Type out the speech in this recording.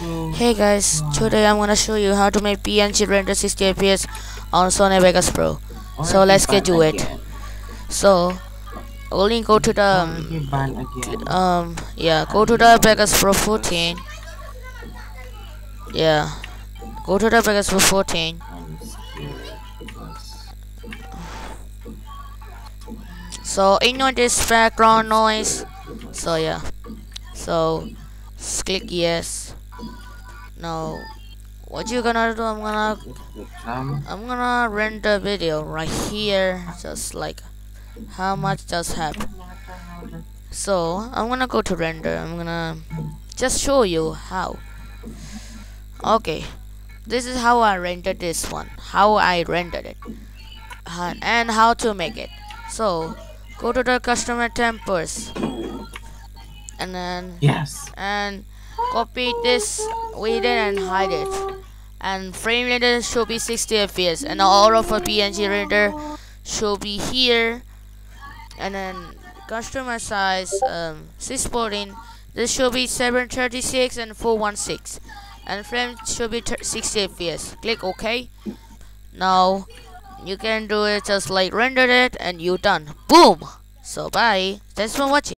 Hey guys, today I'm gonna show you how to make PNG render 60 FPS on Sony Vegas Pro. So let's get to it. So only go to the um, um yeah go to the Vegas Pro 14. Yeah, go to the Vegas Pro 14. I'm scared because So ignore this background noise. So yeah, so click yes. Now what you gonna do? I'm gonna I'm gonna render video right here just like how much does happen so I'm gonna go to render. I'm gonna just show you how. Okay. This is how I rendered this one. How I rendered it. And, and how to make it. So go to the customer tempers. And then Yes. and copy this with it and hide it. And frame rate should be 60 fps and all of a png render should be here. And then customer size um 614 this should be 736 and 416 and frame should be 60 fps click ok. Now you can do it. Just like render it and you done. Boom! So bye. Thanks for watching